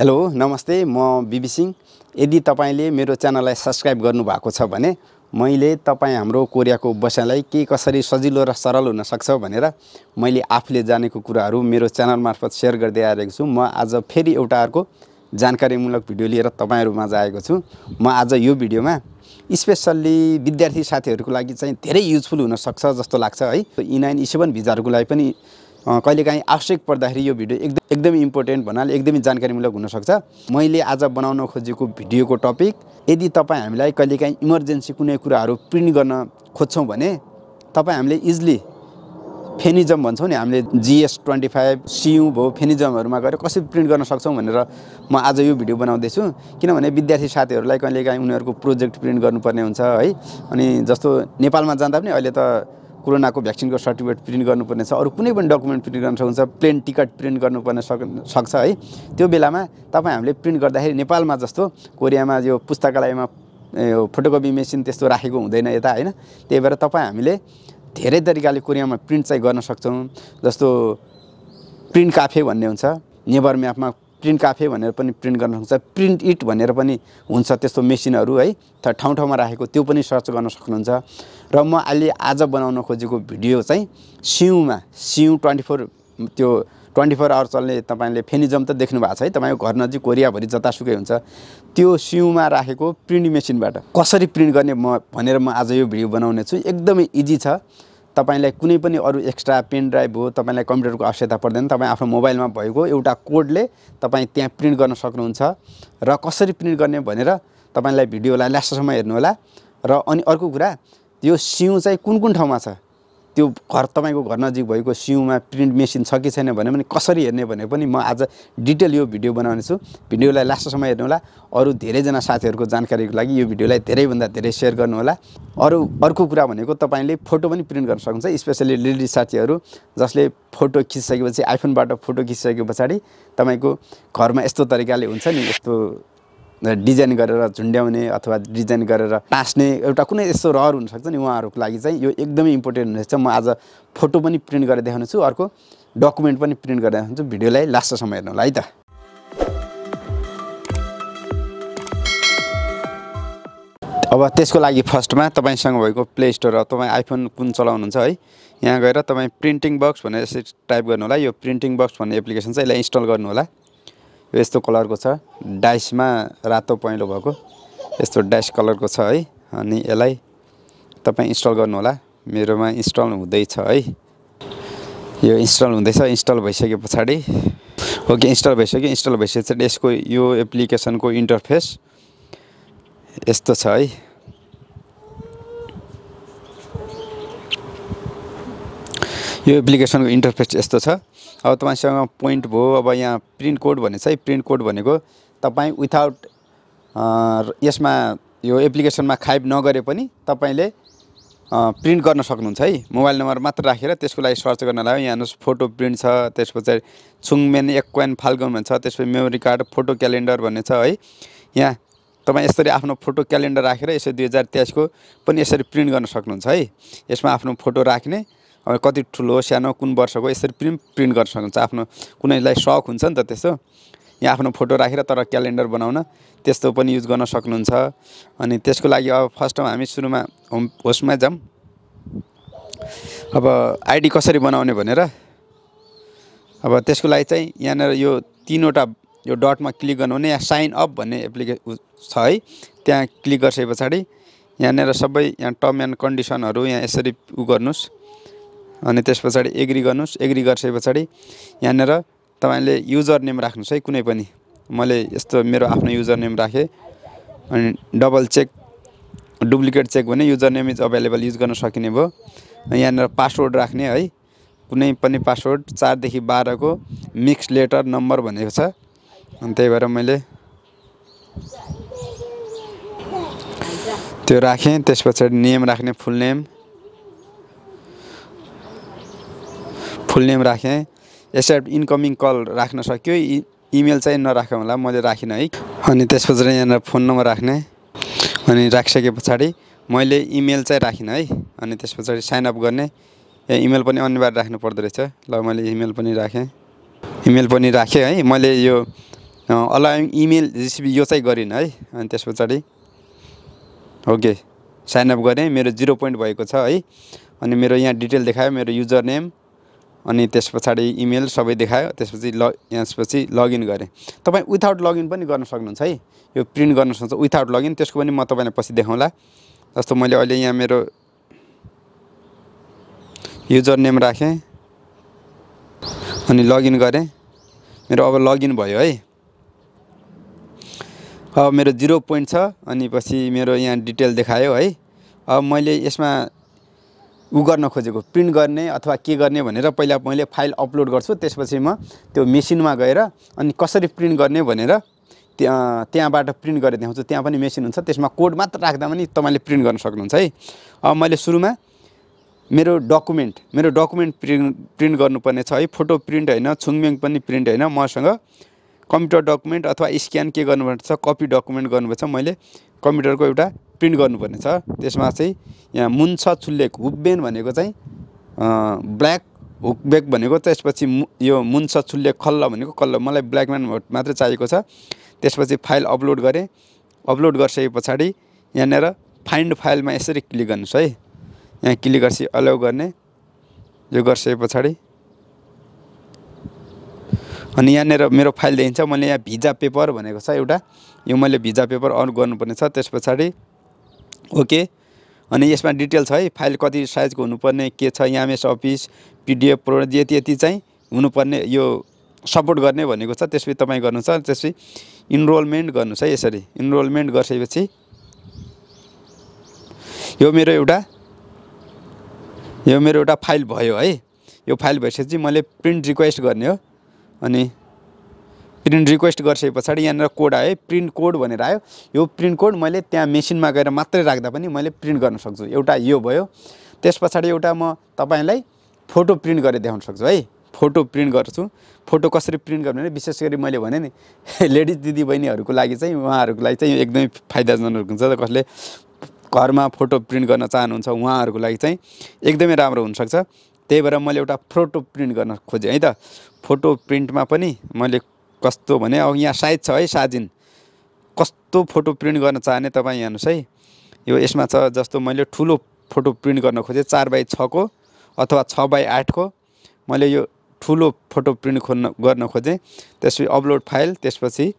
Hello नमस्ते म BB Singh. यदि तपाईँले मेरो च्यानललाई सब्सक्राइब गर्नुभएको छ भने मैले तपाईँ हाम्रो कोरियाको बसाइलाई के कसरी सजिलो र सरल हुनसक्छ भनेर मैले आफूले जानेको कुराहरू मेरो च्यानल मार्फत सेयर गर्दै आइरहेको छु। म आज फेरि एउटा अर्को जानकारीमूलक भिडियो लिएर तपाईँहरूमाझ आएको छु। म आज यो भिडियोमा स्पेसल्ली विद्यार्थी साथीहरूको लागि चाहिँ धेरै युजफुल हुनसक्छ जस्तो लाग्छ है। इ नाइन इ सेभेन भिजाहरूको लागि पनि कहिलेकाहीँ आवश्यक पर्दाखेरि यो भिडियो एकदम एकदमै इम्पोर्टेन्ट भन्नाले एकदमै जानकारीमूलक हुनसक्छ। मैले आज बनाउन खोजेको भिडियोको टपिक यदि तपाईँ हामीलाई कहिलेकाहीँ इमर्जेन्सी कुनै कुराहरू प्रिन्ट गर्न खोज्छौँ भने तपाईँ हामीले इजिली फेनिजम भन्छौँ नि हामीले जिएस ट्वेन्टी फाइभ सियु भयो फेनिजमहरूमा गएर कसरी प्रिन्ट गर्न सक्छौँ भनेर म आज यो भिडियो बनाउँदैछु। किनभने विद्यार्थी साथीहरूलाई कहिलेकाहीँ उनीहरूको प्रोजेक्ट प्रिन्ट गर्नुपर्ने हुन्छ है। अनि जस्तो नेपालमा जाँदा पनि अहिले त कोरोनाको भ्याक्सिनको सर्टिफिकेट प्रिन्ट गर्नुपर्ने छ अरू कुनै पनि डकुमेन्ट प्रिन्ट गर्न सक्नुहुन्छ प्लेन टिकट प्रिन्ट गर्नुपर्ने सक सक्छ है। त्यो बेलामा तपाईँ हामीले प्रिन्ट गर्दाखेरि नेपालमा जस्तो कोरियामा यो पुस्तकालयमा यो फोटोकपी मेसिन त्यस्तो राखेको हुँदैन यता होइन? त्यही भएर तपाईँ हामीले धेरै तरिकाले कोरियामा प्रिन्ट चाहिँ गर्न सक्छौँ। जस्तो प्रिन्ट काफे भन्ने हुन्छ नेबर म्यापमा प्रिन्ट काफे भनेर पनि प्रिन्ट गर्न सक्छ। प्रिन्ट इट भनेर पनि हुन्छ त्यस्तो मेसिनहरू है। ठाउँ ठाउँमा राखेको त्यो पनि सर्च गर्न सक्नुहुन्छ। र म अहिले आज बनाउन खोजेको भिडियो चाहिँ सिउमा सिउ ट्वेन्टी फोर त्यो ट्वेन्टी फोर आवर चल्ने तपाईँले फेनिजम त देख्नु भएको छ है। तपाईँको घर नजिक कोरियाभरि जतासुकै हुन्छ। त्यो सिउमा राखेको प्रिन्ट मेसिनबाट कसरी प्रिन्ट गर्ने म भनेर म आज यो भिडियो बनाउने छु एकदमै इजी छ। तपाईँलाई कुनै पनि अरू एक्स्ट्रा पेन ड्राइभ हो तपाईँलाई कम्प्युटरको आवश्यकता पर्दैन तपाईँ आफ्नो मोबाइलमा भएको एउटा कोडले तपाईँ त्यहाँ प्रिन्ट गर्न सक्नुहुन्छ। र कसरी प्रिन्ट गर्ने भनेर तपाईँलाई भिडियोलाई लास्टसम्म हेर्नु होला र अनि अर्को कुरा यो सिउँ चाहिँ कुन कुन ठाउँमा छ? त्यो घर तपाईँको घर नजिक भएको सिउमा प्रिन्ट मेसिन छ कि छैन भने पनि कसरी हेर्ने भने पनि म आज डिटेल यो भिडियो बनाउने छु। भिडियोलाई लास्टसम्म हेर्नु होला अरू धेरैजना साथीहरूको जानकारीको लागि यो भिडियोलाई धेरैभन्दा धेरै सेयर गर्नु होला अरू अर्को कुरा भनेको तपाईँले फोटो पनि प्रिन्ट गर्न सक्नुहुन्छ स्पेसली लेडिज साथीहरू जसले फोटो खिचिसकेपछि आइफोनबाट फोटो खिचिसके पछाडि तपाईँको घरमा यस्तो तरिकाले हुन्छ नि यस्तो डिजाइन गरेर झुन्ड्याउने अथवा डिजाइन गरेर टाँस्ने एउटा कुनै यस्तो रहर हुनसक्छ नि उहाँहरूको लागि चाहिँ। यो एकदमै इम्पोर्टेन्ट हुनेछ। म आज फोटो पनि प्रिन्ट गरेर देखाउनेछु अर्को डकुमेन्ट पनि प्रिन्ट गरेर देखाउँछु भिडियोलाई लास्टसम्म हेर्नु होला है त। अब त्यसको लागि फर्स्टमा तपाईँसँग भएको प्ले स्टोर तपाईँ आइफोन कुन चलाउनुहुन्छ है? यहाँ गएर तपाईँ प्रिन्टिङ बक्स भनेर यसरी टाइप गर्नु होला। यो प्रिन्टिङ बक्स भन्ने एप्लिकेसन चाहिँ यसलाई इन्स्टल गर्नु होला। यस्तो कलरको छ। डाइसमा रातो पहेँलो भएको। यस्तो डाइस कलरको छ है। अनि यसलाई तपाईँ इन्स्टल गर्नु होला मेरोमा इन्स्टल हुँदैछ है। यो इन्स्टल हुँदैछ। इन्स्टल भइसके पछाडि। ओके इन्स्टल भइसक्यो। इन्स्टल भइसके पछाडि यसको यो एप्लिकेसनको इन्टरफेस यस्तो छ है। यो एप्लिकेसनको इन्टरफेस यस्तो छ। अब तपाईँसँग पोइन्ट भयो अब यहाँ प्रिन्ट कोड भन्ने छ है प्रिन्ट कोड भनेको तपाईँ विथाउट यसमा यो एप्लिकेसनमा खाइब नगरे पनि तपाईँले प्रिन्ट गर्न सक्नुहुन्छ है। मोबाइल नम्बर मात्र राखेर त्यसको लागि सर्च गर्न लाग्यो। यहाँ हेर्नुहोस् फोटो प्रिन्ट छ त्यस पछाडि छुङमेन एक्वान फाल्गुन भन्ने छ त्यसपछि मेमोरी कार्ड फोटो क्यालेन्डर भन्ने छ है। यहाँ तपाईँ यसरी आफ्नो फोटो क्यालेन्डर राखेर यसरी दुई हजार तेइसको पनि यसरी प्रिन्ट गर्न सक्नुहुन्छ है। यसमा आफ्नो फोटो राख्ने कति ठुलो सानो कुन वर्षको यसरी प्रिन्ट प्रिन्ट गर्न सक्नुहुन्छ? आफ्नो कुनैलाई सक हुन्छ नि त त्यस्तो? यहाँ आफ्नो फोटो राखेर तर क्यालेन्डर बनाउन त्यस्तो पनि युज गर्न सक्नुहुन्छ। अनि त्यसको लागि अब फर्स्टमा हामी सुरुमा होम होस्टमा जाऊँ। अब आइडी कसरी बनाउने भनेर? अब त्यसको लागि चाहिँ यहाँनिर यो तिनवटा यो डटमा क्लिक गर्नु भने यहाँ साइन अप भन्ने एप्लिके छ है। त्यहाँ क्लिक गरिसके पछाडि यहाँनिर सबै यहाँ टर्म एन्ड कन्डिसनहरू यहाँ यसरी उ गर्नुहोस्। अनि त्यस पछाडि एग्री गर्नुहोस्। एग्री गरिसके पछाडि यहाँनिर तपाईँले युजर नेम राख्नुहोस् है कुनै पनि। मैले यस्तो मेरो आफ्नो युजर नेम राखेँ अनि डबल चेक डुप्लिकेट चेक भने user name is available use गर्न सकिने भयो। यहाँनिर पासवर्ड राख्ने है कुनै पनि पासवर्ड चारदेखि बाह्रको मिक्स लेटर नम्बर भनेको छ। अनि त्यही भएर मैले त्यो राखेँ। त्यस पछाडि नेम राख्ने फुल नेम फुल नेम राखेँ। एक्सेप्ट इन्कमिङ कल राख्न सक्यो। इमेल चाहिँ नराखेँ होला मैले राखिनँ है। अनि त्यस पछाडि यहाँनिर फोन नम्बर राख्ने। अनि राखिसके पछाडि मैले इमेल चाहिँ राखिनँ है। अनि त्यस पछाडि साइन अप गर्ने। ए इमेल पनि अनिवार्य राख्नु पर्दो रहेछ। ल मैले इमेल पनि राखेँ। इमेल पनि राखेँ है। मैले यो अलाइङ इमेल रिसिभ यो चाहिँ गरिनँ है। अनि त्यस पछाडि ओके साइनअप गरेँ। मेरो जिरो पोइन्ट भएको छ है। अनि मेरो यहाँ डिटेल देखायो। मेरो युजर नेम अनि त्यस पछाडि इमेल सबै देखायो। त्यसपछि ल यसपछि लगइन गरेँ। तपाईँ विथआउट लगइन पनि गर्न सक्नुहुन्छ है। यो प्रिन्ट गर्न सक्नुहुन्छ। विथआउट लगइन त्यसको पनि म तपाईँलाई पछि देखाउँला। जस्तो मैले अहिले यहाँ मेरो युजर नेम राखेँ अनि लगइन गरेँ। मेरो अब लगइन भयो है। अब मेरो जिरो पोइन्ट छ अनि पछि मेरो यहाँ डिटेल देखायो है। अब मैले यसमा उ गर्न खोजेको प्रिन्ट गर्ने अथवा के गर्ने भनेर पहिला मैले फाइल अपलोड गर्छु। त्यसपछि म त्यो मेसिनमा गएर अनि कसरी प्रिन्ट गर्ने भनेर त्यहाँ त्यहाँबाट प्रिन्ट गरेर देखाउँछु। त्यहाँ पनि मेसिन हुन्छ। त्यसमा कोड मात्र राख्दा पनि तपाईँले प्रिन्ट गर्न सक्नुहुन्छ है। अब मैले सुरुमा मेरो डकुमेन्ट मेरो डकुमेन्ट प्रिन्ट प्रिन्ट गर्नुपर्ने छ है। फोटो प्रिन्ट होइन छुङमेङ पनि प्रिन्ट होइन। मसँग कम्प्युटर डकुमेन्ट अथवा स्क्यान के गर्नुपर्ने छ कपी डकुमेन्ट गर्नुपर्छ। मैले कम्प्युटरको एउटा प्रिन्ट गर्नुपर्ने छ। त्यसमा चाहिँ यहाँ मुन्छ छुल्लेक हुब्बेन भनेको चाहिँ ब्ल्याक हुकबेक भनेको त्यसपछि यो मुन्छ छुल्ले खल्ल भनेको कल्ल मलाई ब्ल्याकम्यान मात्रै चाहिएको छ। त्यसपछि फाइल अपलोड गरेँ। अपलोड गरिसके पछाडि यहाँनिर फाइन्ड फाइलमा यसरी क्लिक गर्नुहोस् है। यहाँ क्लिक गरेपछि अलाउ गर्ने। यो गरिसके पछाडि। अनि यहाँनिर मेरो फाइल देखिन्छ। मैले यहाँ भिजा पेपर भनेको छ एउटा। यो मैले भिजा पेपर अन गर्नुपर्ने छ। त्यस पछाडि ओके। अनि यसमा डिटेल छ है फाइल कति साइजको हुनुपर्ने के छ यामेस अफिस पिडिएफ प्रो यति यति चाहिँ हुनुपर्ने यो सपोर्ट गर्ने भनेको छ त्यसपछि तपाईँ गर्नु छ त्यसपछि इनरोलमेन्ट गर्नुहोस् है यसरी इनरोलमेन्ट गरिसकेपछि यो मेरो एउटा यो मेरो एउटा फाइल भयो है। यो फाइल भइसकेपछि मैले प्रिन्ट रिक्वेस्ट गर्ने हो। अनि प्रिन्ट रिक्वेस्ट गरिसके पछाडि यहाँनिर कोड आयो। प्रिन्ट कोड भनेर आयो। यो प्रिन्ट कोड मैले त्यहाँ मेसिनमा गएर मात्रै राख्दा पनि मैले प्रिन्ट गर्न सक्छु। एउटा यो भयो। त्यस पछाडि एउटा म तपाईँलाई फोटो प्रिन्ट गरेर देखाउन सक्छु है। फोटो प्रिन्ट गर्छु। फोटो कसरी प्रिन्ट गर्ने भने विशेष गरी मैले भने नि लेडिज दिदीबहिनीहरूको लागि चाहिँ उहाँहरूको लागि चाहिँ एकदमै फाइदाजनक हुन्छ। कसले घरमा फोटो प्रिन्ट गर्न चाहनुहुन्छ उहाँहरूको लागि चाहिँ एकदमै राम्रो हुनसक्छ। त्यही भएर मैले एउटा फोटो प्रिन्ट गर्न खोजेँ है त। फोटो प्रिन्टमा पनि मैले कस्तो भने अब यहाँ साइज छ है साजिन। कस्तो फोटो प्रिन्ट गर्न चाहने तपाईँ हेर्नुहोस् है। यो यसमा छ जस्तो मैले ठुलो फोटो प्रिन्ट गर्न खोजेँ चार बाई छको अथवा छ बाई आठको मैले यो ठुलो फोटो प्रिन्ट खोज्न गर्न खोजेँ। त्यसपछि अपलोड फाइल त्यसपछि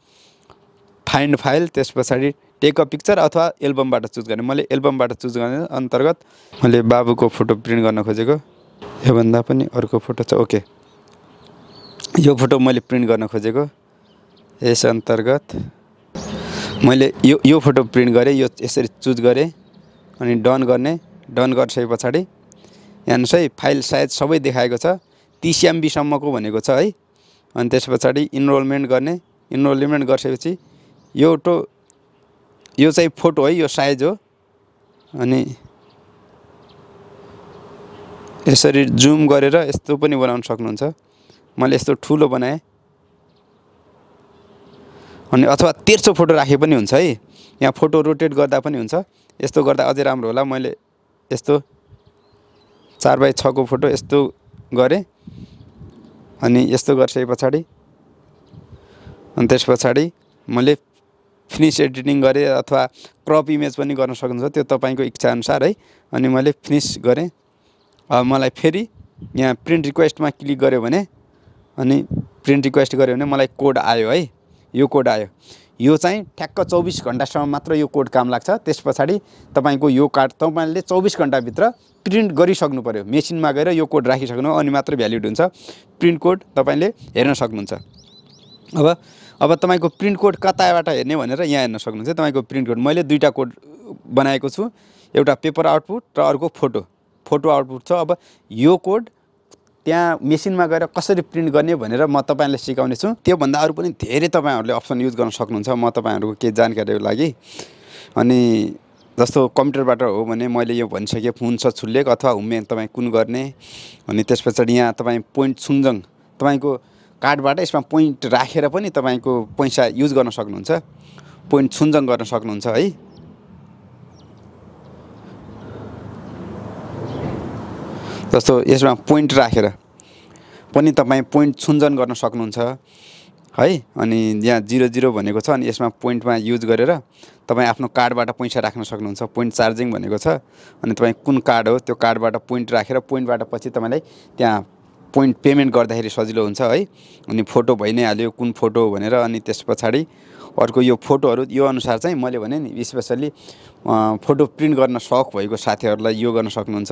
फाइन्ड फाइल त्यस पछाडि टेक अ पिक्चर अथवा एल्बमबाट चुज गर्ने। मैले एल्बमबाट चुज गर्ने अन्तर्गत मैले बाबुको फोटो प्रिन्ट गर्न खोजेको। योभन्दा पनि अर्को फोटो छ। ओके। यो फोटो मैले प्रिन्ट गर्न खोजेको यस अन्तर्गत। मैले यो यो फोटो प्रिन्ट गरेँ यो यसरी चुज गरेँ अनि डन गर्ने डन गरिसके पछाडि हेर्नुहोस् है फाइल साइज सबै देखाएको छ तिस एमबीसम्मको भनेको छ है। अनि त्यस पछाडि इनरोलमेन्ट गर्ने इनरोलमेन्ट गरिसकेपछि यो टो यो चाहिँ फोटो है यो साइज हो। अनि यसरी जुम गरेर यस्तो पनि बनाउन सक्नुहुन्छ। मैले यस्तो ठुलो बनाएँ। अनि अथवा तेर्सो फोटो राखे पनि हुन्छ है। यहाँ फोटो रोटेट गर्दा पनि हुन्छ। यस्तो गर्दा अझै राम्रो होला। मैले यस्तो चार बाई छको फोटो यस्तो गरेँ। अनि यस्तो गरिसके पछाडि अनि त्यस पछाडि मैले फिनिस एडिटिङ गरेँ अथवा क्रप इमेज पनि गर्न सक्नुहुन्छ। त्यो तपाईँको इच्छाअनुसार है। अनि मैले फिनिस गरेँ। मलाई फेरि यहाँ प्रिन्ट रिक्वेस्टमा क्लिक गऱ्यो भने अनि प्रिन्ट रिक्वेस्ट गऱ्यो भने मलाई कोड आयो है। यो कोड आयो। यो चाहिँ ठ्याक्क चौबिस घन्टासम्म मात्र यो कोड काम लाग्छ। त्यस पछाडि तपाईँको यो कार्ड तपाईँले चौबिस घन्टाभित्र प्रिन्ट गरिसक्नु पऱ्यो मेसिनमा गएर यो कोड राखिसक्नु अनि मात्र भ्यालिड हुन्छ। प्रिन्ट कोड तपाईँले हेर्न सक्नुहुन्छ। अब अब तपाईँको प्रिन्ट कोड कताबाट हेर्ने भनेर यहाँ हेर्न सक्नुहुन्छ। तपाईँको प्रिन्ट कोड मैले दुईवटा कोड बनाएको छु। एउटा पेपर आउटपुट र अर्को फोटो फोटो आउटपुट छ। अब यो कोड त्यहाँ मेसिनमा गएर कसरी प्रिन्ट गर्ने भनेर म तपाईँलाई सिकाउने छु। त्योभन्दा अरू पनि धेरै तपाईँहरूले अप्सन युज गर्न सक्नुहुन्छ। म तपाईँहरूको केही जानकारीको लागि। अनि जस्तो कम्प्युटरबाट हो भने मैले यो भनिसकेँ फोन छ छुल्लेक अथवा हुम्मे तपाईँ कुन गर्ने? अनि त्यस पछाडि यहाँ तपाईँ पोइन्ट सुन्जङ तपाईँको कार्डबाट यसमा पोइन्ट राखेर पनि तपाईँको पैसा युज गर्न सक्नुहुन्छ। पोइन्ट छुन्जङ गर्न सक्नुहुन्छ है। जस्तो यसमा पोइन्ट राखेर पनि तपाईँ पोइन्ट छुन्जन गर्न सक्नुहुन्छ है? अनि यहाँ जिरो जिरो भनेको छ अनि यसमा पोइन्टमा युज गरेर तपाईँ आफ्नो कार्डबाट पैसा राख्न सक्नुहुन्छ पोइन्ट चार्जिङ भनेको छ। अनि तपाईँ कुन कार्ड हो त्यो कार्डबाट पोइन्ट राखेर पोइन्टबाट पछि तपाईँलाई त्यहाँ पोइन्ट पेमेन्ट गर्दाखेरि सजिलो हुन्छ है? अनि फोटो भइ नै हाल्यो कुन फोटो भनेर अनि त्यस पछाडि अर्को यो फोटोहरू यो अनुसार चाहिँ मैले भने नि स्पेसल्ली फोटो प्रिन्ट गर्न सौक भएको साथीहरूलाई यो गर्न सक्नुहुन्छ।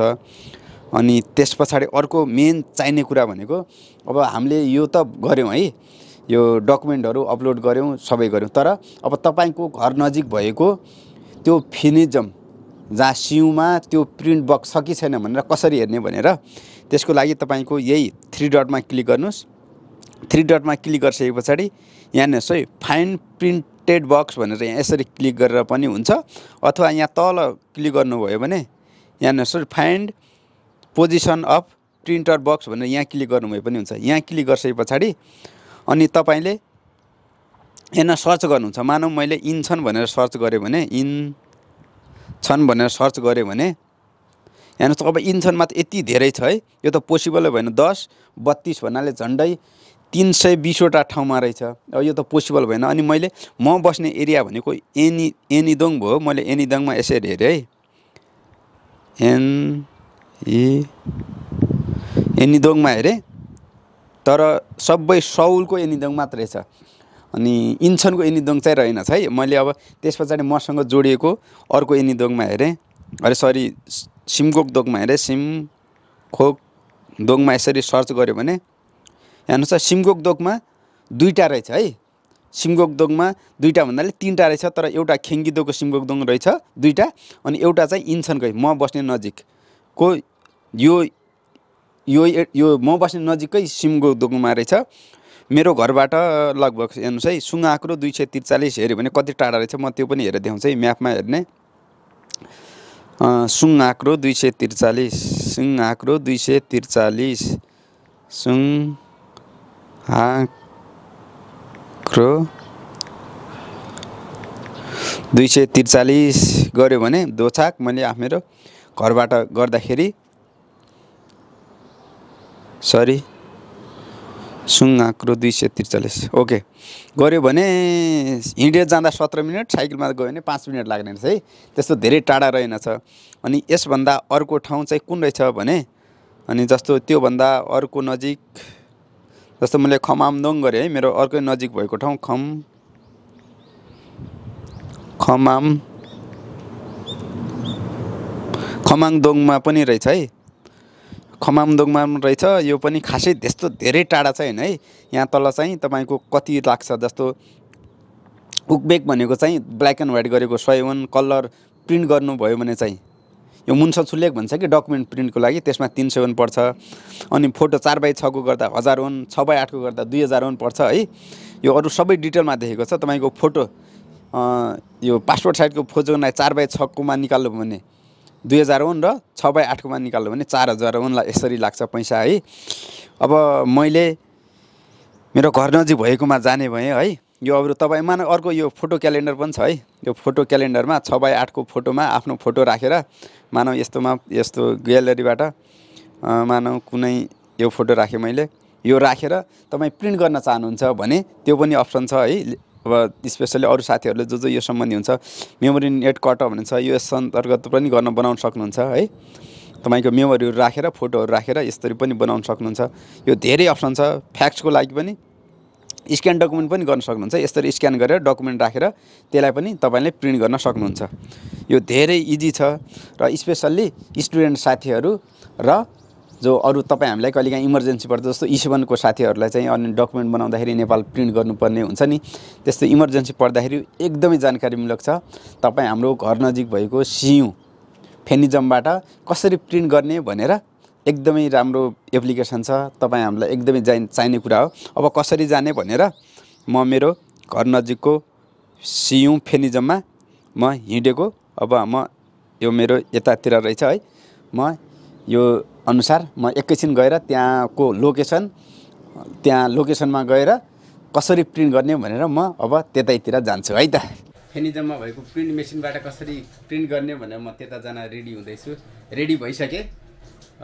अनि त्यस पछाडि अर्को मेन चाहिने कुरा भनेको अब हामीले यो त गऱ्यौँ है यो डकुमेन्टहरू अपलोड गऱ्यौँ सबै गऱ्यौँ तर अब तपाईँको घर नजिक भएको त्यो फिनिजम जहाँ सिउमा त्यो प्रिन्ट बक्स छ कि छैन भनेर कसरी हेर्ने भनेर त्यसको लागि तपाईँको यही थ्री डटमा क्लिक गर्नुहोस्। थ्री डटमा क्लिक गरिसके पछाडि यहाँ है फाइन प्रिन्टेड बक्स भनेर यहाँ यसरी क्लिक गरेर पनि हुन्छ अथवा यहाँ तल क्लिक गर्नुभयो भने यहाँ हेर्नुहोस् find position of printer box भनेर यहाँ क्लिक गर्नुभयो पनि हुन्छ। यहाँ क्लिक गरिसके पछाडि अनि तपाईँले यहाँ सर्च गर्नुहुन्छ। मानौँ मैले इन छन् भनेर सर्च गरेँ भने इन छन् भनेर सर्च गरेँ भने हेर्नुहोस् अब इन छन् मात्र यति धेरै छ है। यो त पोसिबलै भएन। दस बत्तिस भन्नाले झन्डै तिन सय बिसवटा ठाउँमा रहेछ। अब यो त पोसिबल भएन। अनि मैले म बस्ने एरिया भनेको एनी एनिदोङ भयो। मैले एनिदोङमा यसरी हेरेँ है। एन इ एनिदोङमा हेरेँ तर सबै सौलको एनिदोङ मात्रै छ। अनि इन्सनको एनिदोङ चाहिँ रहेनछ है। मैले अब त्यस पछाडि मसँग जोडिएको अर्को एनिदोङमा हेरेँ। अरे सरी सिमकोक दोङमा हेरेँ। सिम खोक दोङमा यसरी सर्च गऱ्यो भने हेर्नुहोस् सिमकोक दोकमा दुईवटा रहेछ है। सिमकोक दोङमा दुईवटा भन्नाले तिनवटा रहेछ तर एउटा खेङ्गिदोको सिमकोक दोङ रहेछ दुईवटा अनि एउटा चाहिँ इन्सनकै म बस्ने नजिकको यो यो यो म बस्ने नजिकै सिमको दोङमा रहेछ मेरो घरबाट लगभग हेर्नुहोस् है सुङ्गाक्रो दुई सय त्रिचालिस हेऱ्यो भने कति टाढा रहेछ म त्यो पनि हेरेर देखाउँछु है म्यापमा हेर्ने। सुङ्गाक्रो दुई सय त्रिचालिस सुङ्गाक्रो दुई सय त्रिचालिस सुङ हाक्रो दुई सय त्रिचालिस गऱ्यो भने दोछाक मैले मेरो घरबाट गर्दाखेरि सरी सुङ्गाक्रो दुई सय त्रिचालिस। ओके। गऱ्यो भने हिँडेर जाँदा सत्र मिनट साइकलमा गयो भने पाँच मिनट लाग्ने रहेछ है। त्यस्तो धेरै टाढा रहेनछ अनि यसभन्दा अर्को ठाउँ चाहिँ कुन रहेछ भने अनि जस्तो त्योभन्दा अर्को नजिक जस्तो मैले खमामदोङ गरेँ है मेरो अर्कै नजिक भएको ठाउँ खम खमाम खमाङदोङमा पनि रहेछ है। खमामदोङमा पनि रहेछ यो पनि खासै त्यस्तो धेरै टाढा छैन है। यहाँ तल चाहिँ तपाईँको कति लाग्छ जस्तो उकबेक भनेको चाहिँ ब्ल्याक एन्ड व्हाइट गरेको सय कलर प्रिन्ट गर्नुभयो भने चाहिँ। यो मुन्स छुलेक भन्छ कि डकुमेन्ट प्रिन्टको लागि त्यसमा तिन सय वान पर्छ। अनि फोटो चार बाई छको गर्दा हजार वान छ बाई आठको गर्दा दुई हजार वान पर्छ है। यो अरू सबै डिटेलमा देखेको छ। तपाईँको फोटो यो पासपोर्ट साइजको फोटोलाई चार बाई छकोमा निकाल्नु भने। दुई हजार वान र छ बाई आठकोमा निकाल्नु भने चार हजार वानलाई यसरी लाग्छ पैसा है। अब मैले मेरो घर नजिक भएकोमा जाने भएँ है। यो अब तपाईँ मान अर्को यो फोटो क्यालेन्डर पनि छ है। यो फोटो क्यालेन्डरमा छ बाई आठको फोटोमा आफ्नो फोटो राखेर मानव यस्तोमा यस्तो ग्यालेरीबाट मानव कुनै यो फोटो राखेँ मैले। यो राखेर तपाईँ प्रिन्ट गर्न चाहनुहुन्छ भने त्यो पनि अप्सन छ है। अब स्पेसली अरू साथीहरूले जो जो यो सम्बन्धी हुन्छ मेमोरी नेट कट भनिन्छ यो यस अन्तर्गत पनि गर्न बनाउन सक्नुहुन्छ है। तपाईँको मेमोरीहरू राखेर फोटोहरू राखेर यसरी पनि बनाउन सक्नुहुन्छ। यो धेरै अप्सन छ फ्याक्सको लागि पनि। स्क्यान डकुमेन्ट पनि गर्न सक्नुहुन्छ यसरी स्क्यान गरेर डकुमेन्ट राखेर त्यसलाई पनि तपाईँले प्रिन्ट गर्न सक्नुहुन्छ। यो धेरै इजी छ र स्पेसल्ली स्टुडेन्ट साथीहरू र जो अरू तपाईँ हामीलाई कहिलेकाहीँ इमर्जेन्सी पर्छ जस्तो इसेवनको साथीहरूलाई चाहिँ अनि डकुमेन्ट बनाउँदाखेरि नेपाल प्रिन्ट गर्नुपर्ने हुन्छ नि। त्यस्तो इमर्जेन्सी पर्दाखेरि एकदमै जानकारीमूलक छ। तपाईँ हाम्रो घर नजिक भएको सियु फेनिजमबाट कसरी प्रिन्ट गर्ने भनेर एकदमै राम्रो एप्लिकेसन छ। तपाईँ हामीलाई एकदमै जाइन चाहिने कुरा हो। अब कसरी जाने भनेर म मेरो घर नजिकको सियु फेनिजममा म हिँडेको। अब म यो मेरो यतातिर रहेछ है। म यो अनुसार म एकैछिन गएर त्यहाँको लोकेसन त्यहाँ लोकेसनमा गएर कसरी प्रिन्ट गर्ने भनेर म अब त्यतैतिर जान्छु है त। फेनिजममा भएको प्रिन्ट मेसिनबाट कसरी प्रिन्ट गर्ने भनेर म त्यता जान रेडी हुँदैछु। रेडी भइसकेँ।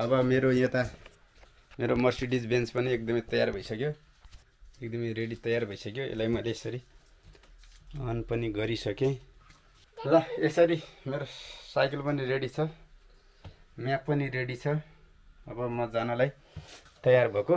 अब मेरो यता मेरो मर्सिडिज बेन्च पनि एकदमै तयार भइसक्यो। एकदमै रेडी तयार भइसक्यो। यसलाई मैले यसरी अन पनि गरिसकेँ। ल यसरी मेरो साइकल पनि रेडी छ। म्याप पनि रेडी छ। अब म जानलाई तयार भएको।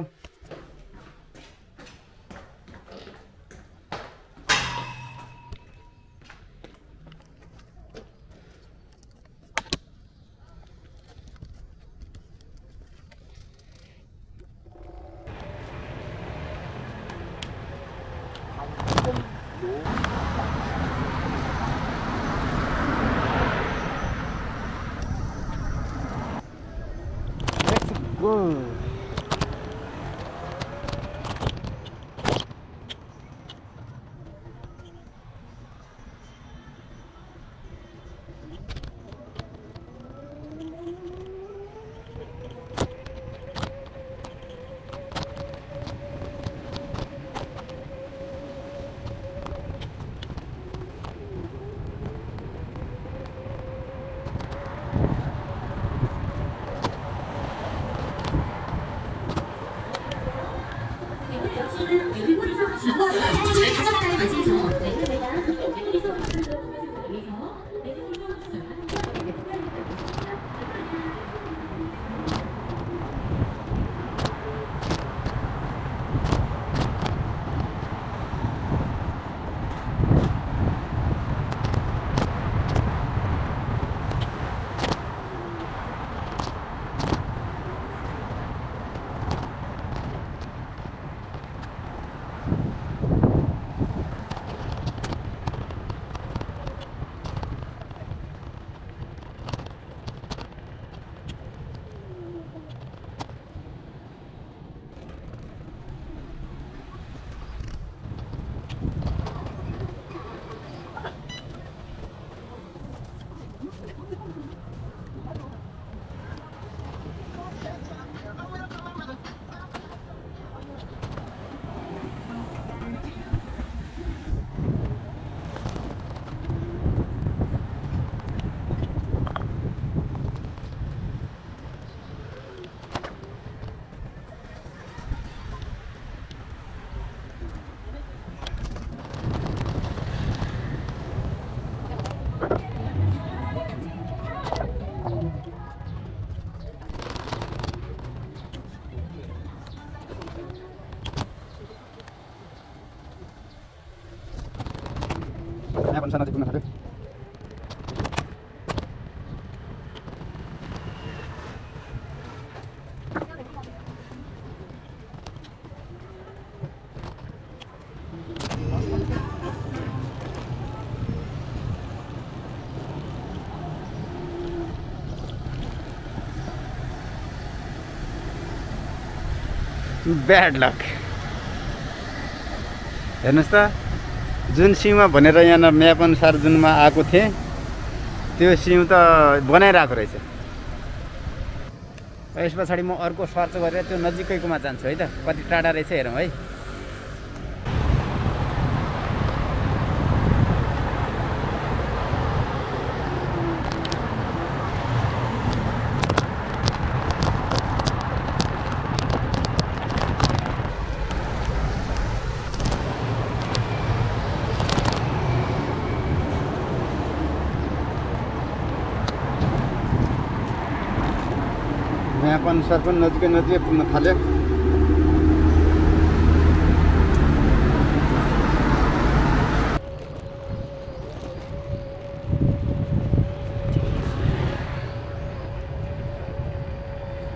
ब्याड लक हेर्नुहोस् त जुन सिउँमा भनेर यहाँ म्याप अनुसार जुनमा आएको थिएँ त्यो सिउँ त बनाइरहेको रहेछ। यस पछाडि म अर्को सर्च गरेर त्यो नजिकैकोमा जान्छु है त कति टाढा रहेछ हेरौँ है म्याप अनुसार पनि नजिकै नजिकै पुग्न थाल्यो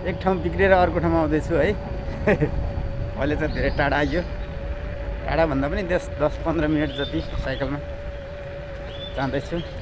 एक ठाउँ बिग्रेर अर्को ठाउँमा आउँदैछु है। अहिले त धेरै टाढा आइयो। टाढा भन्दा पनि दस दस पन्ध्र मिनट जति साइकलमा जाँदैछु।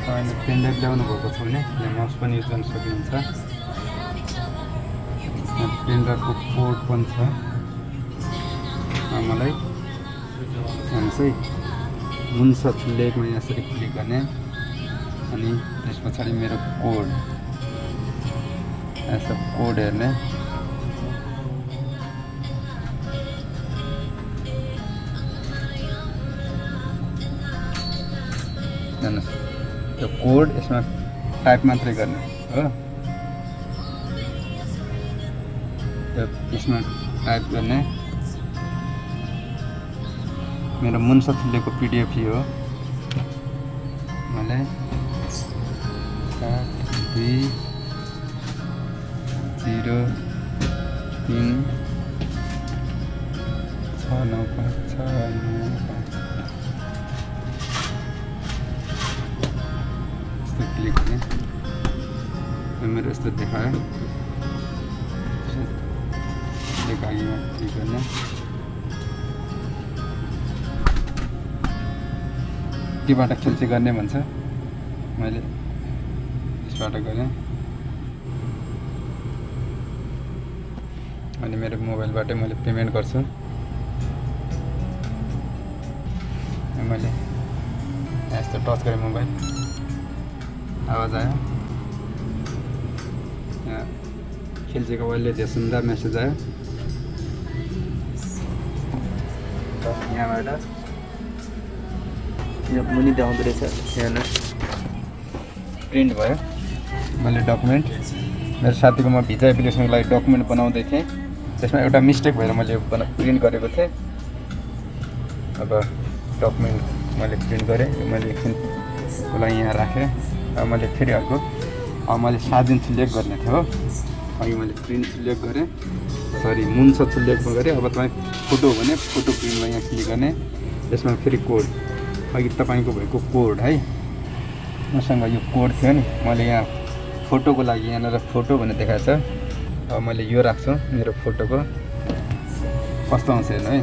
तपाईँले पेनड्राइभ ल्याउनु भएको छ भने यहाँ माउस पनि युज गर्न सक्नुहुन्छ पेनड्राइभको पोर्ट पनि छ। मलाई। हेर्नुहोस् है मुन्स लेकमा यसरी क्लिक गर्ने। अनि त्यस पछाडि मेरो कोड यस्तो कोड हेर्ने। हेर्नुहोस् त्यो कोड यसमा टाइप मात्रै गर्ने हो? यसमा टाइप गर्ने। मेरो मुन्सा थुलेको पिडिएफ यो। हो मैले सात दुई जिरो क्लिक गर्ने यो मेरो यस्तो देखायो एक अघिमा क्लिक गर्ने केबाट खेल्ची गर्ने भन्छ? मैले यसबाट गरेँ। अनि मेरो मोबाइलबाटै मैले पेमेन्ट गर्छु। मैले यस्तो टच गरेँ मोबाइल। आवाज आयो? खेल्चेको वाइलले धेरै सुन्दर मेसेज आयो। यहाँबाट यहाँ मुनि देखाउँदो रहेछ। हेर्नुहोस् प्रिन्ट भयो। मैले डकुमेन्ट मेरो साथीको म भिजा एप्लिकेसनको लागि डकुमेन्ट बनाउँदै थिएँ। त्यसमा एउटा मिस्टेक भएर मैले बना प्रिन्ट गरेको थिएँ। अब डकुमेन्ट मैले प्रिन्ट गरेँ। मैले एकछिनको लागि यहाँ राखेँ। मैले फेरि अर्को मैले सात दिन सिलेक्ट गर्ने थियो हो। अघि मैले प्रिन्ट सिलेक्ट गरेँ। सरी मुन्छ सिलेक्ट गरेँ। अब तपाईँ फोटो भने फोटो प्रिन्टमा यहाँ क्लिक गर्ने। यसमा फेरि कोड। अघि तपाईँको भएको कोड है। मसँग यो कोड थियो नि। मैले यहाँ फोटोको लागि यहाँनिर फोटो भन्ने देखाएको छ। अब मैले यो राख्छु मेरो फोटोको। कस्तो आउँछ हेर्नु है।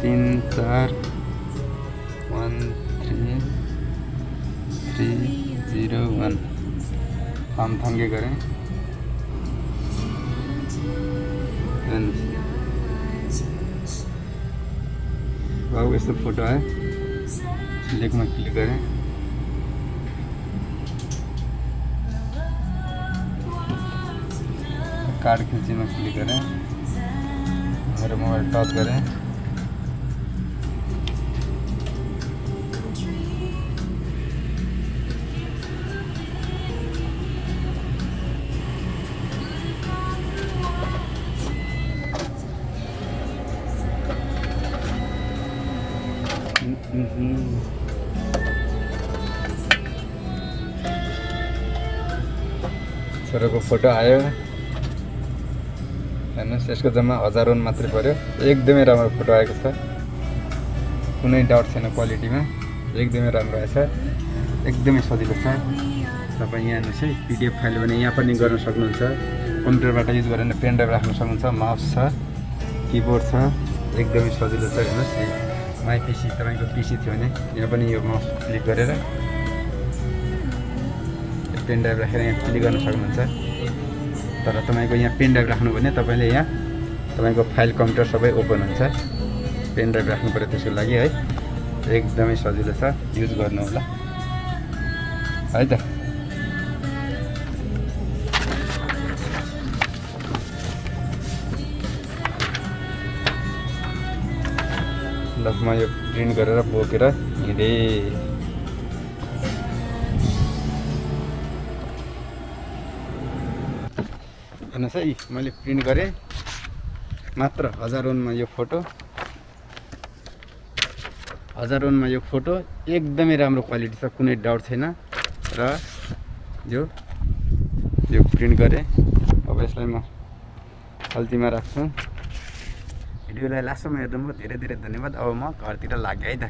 तिन चार थ्री जिरो वान फार्म थङ्गे गरेँ हेर्नुहोस् बाबु यस्तो फोटो आयो लेकमा क्लिक गरेँ कार्ड खिच्चीमा क्लिक गरेँ मेरो मोबाइल टच गरेँ फोटो आयो। हेर्नुहोस् यसको जम्मा हजार वान मात्रै पऱ्यो एकदमै राम्रो फोटो आएको छ। कुनै डाउट छैन क्वालिटीमा। एकदमै राम्रो आएछ। एकदमै सजिलो छ। तपाईँ यहाँ हेर्नुहोस् है पिडिएफ फाइल भने यहाँ पनि गर्न सक्नुहुन्छ। कम्प्युटरबाट युज गरेर पेन ड्राइभ राख्न सक्नुहुन्छ। माउस छ किबोर्ड छ। एकदमै सजिलो छ हेर्नुहोस् माई पिसी तपाईँको पिसी थियो भने यहाँ पनि यो माउस क्लिक गरेर पेन ड्राइभ राखेर यहाँ क्लिक गर्न सक्नुहुन्छ। तर तपाईँको यहाँ पेन ड्राइभ राख्नु भने तपाईँले यहाँ तपाईँको फाइल कम्प्युटर सबै ओपन हुन्छ। पेन ड्राइभ राख्नु पऱ्यो त्यसको लागि है। एकदमै सजिलो छ युज गर्नु होला है त। ल म यो प्रिन्ट गरेर बोकेर हिँडेँ। हेर्नुहोस् है मैले प्रिन्ट गरेँ। मात्र हजार वानमा यो फोटो। हजार वानमा यो फोटो एकदमै राम्रो क्वालिटी छ कुनै डाउट छैन। र यो यो प्रिन्ट गरेँ। अब यसलाई म खल्तीमा राख्छु। भिडियोलाई लास्टसम्म हेर्नुभयो धेरै धेरै धन्यवाद। अब म घरतिर लागेँ है त।